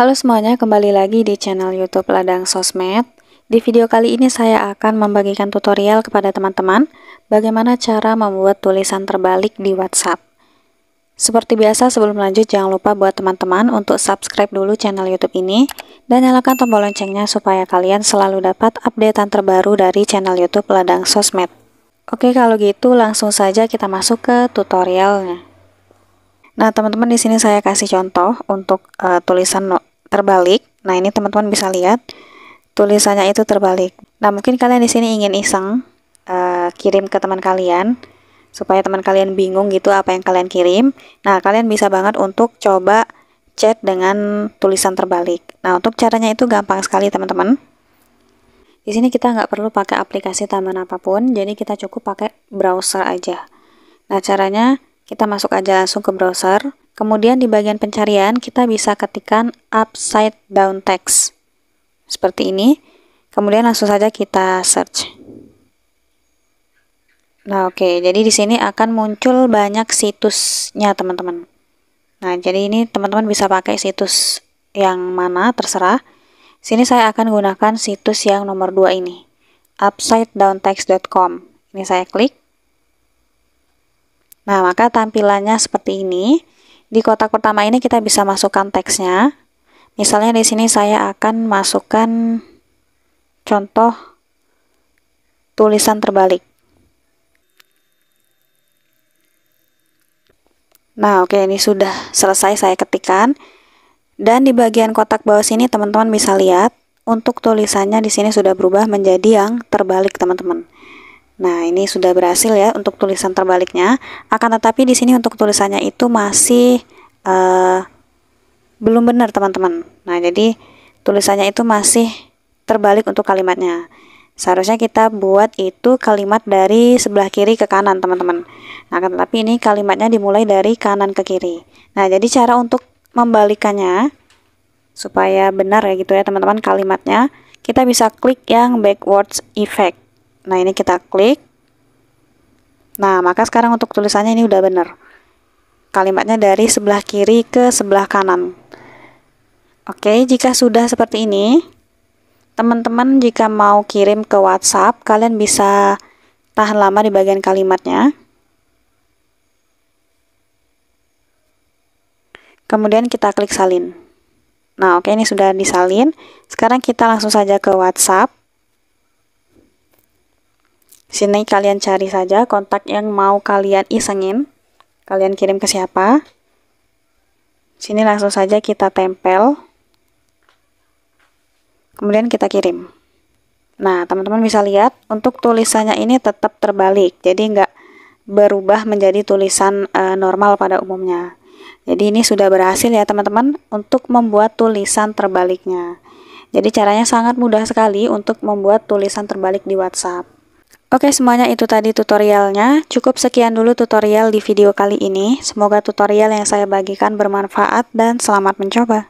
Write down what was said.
Halo semuanya, kembali lagi di channel YouTube Ladang Sosmed. Di video kali ini saya akan membagikan tutorial kepada teman-teman bagaimana cara membuat tulisan terbalik di WhatsApp. Seperti biasa, sebelum lanjut jangan lupa buat teman-teman untuk subscribe dulu channel YouTube ini dan nyalakan tombol loncengnya supaya kalian selalu dapat updatean terbaru dari channel YouTube Ladang Sosmed. Oke, kalau gitu langsung saja kita masuk ke tutorialnya. Nah, teman-teman di sini saya kasih contoh untuk uh, tulisan terbalik. Nah, ini teman-teman bisa lihat tulisannya itu terbalik. Nah, mungkin kalian di sini ingin iseng uh, kirim ke teman kalian supaya teman kalian bingung gitu apa yang kalian kirim. Nah, kalian bisa banget untuk coba chat dengan tulisan terbalik. Nah, untuk caranya itu gampang sekali, teman-teman. Di sini kita nggak perlu pakai aplikasi tambahan apa pun, jadi kita cukup pakai browser aja. Nah, caranya kita masuk aja langsung ke browser. Kemudian di bagian pencarian kita bisa ketikkan upside down text. Seperti ini. Kemudian langsung saja kita search. Nah, oke. Okay. Jadi di sini akan muncul banyak situsnya, teman-teman. Nah, jadi ini teman-teman bisa pakai situs yang mana terserah. Sini saya akan gunakan situs yang nomor 2 ini. upsidedowntext.com. Ini saya klik. Nah, maka tampilannya seperti ini. Di kotak pertama ini kita bisa masukkan teksnya. Misalnya di sini saya akan masukkan contoh tulisan terbalik. Nah, oke ini sudah selesai saya ketikkan. Dan di bagian kotak bawah sini teman-teman bisa lihat untuk tulisannya di sini sudah berubah menjadi yang terbalik, teman-teman. Nah, ini sudah berhasil ya untuk tulisan terbaliknya. Akan tetapi di sini untuk tulisannya itu masih uh, belum benar, teman-teman. Nah, jadi tulisannya itu masih terbalik untuk kalimatnya. Seharusnya kita buat itu kalimat dari sebelah kiri ke kanan, teman-teman. Nah, akan tetapi ini kalimatnya dimulai dari kanan ke kiri. Nah, jadi cara untuk membalikannya supaya benar ya gitu ya, teman-teman kalimatnya, kita bisa klik yang backwards effect. Nah, ini kita klik. Nah, maka sekarang untuk tulisannya ini udah benar. Kalimatnya dari sebelah kiri ke sebelah kanan. Oke, jika sudah seperti ini, teman-teman jika mau kirim ke WhatsApp, kalian bisa tahan lama di bagian kalimatnya. Kemudian kita klik salin. Nah, oke ini sudah disalin. Sekarang kita langsung saja ke WhatsApp. Sini kalian cari saja kontak yang mau kalian isengin. Kalian kirim ke siapa. Sini langsung saja kita tempel. Kemudian kita kirim. Nah, teman-teman bisa lihat untuk tulisannya ini tetap terbalik. Jadi nggak berubah menjadi tulisan e, normal pada umumnya. Jadi ini sudah berhasil ya teman-teman untuk membuat tulisan terbaliknya. Jadi caranya sangat mudah sekali untuk membuat tulisan terbalik di WhatsApp. Oke semuanya itu tadi tutorialnya. Cukup sekian dulu tutorial di video kali ini. Semoga tutorial yang saya bagikan bermanfaat dan selamat mencoba.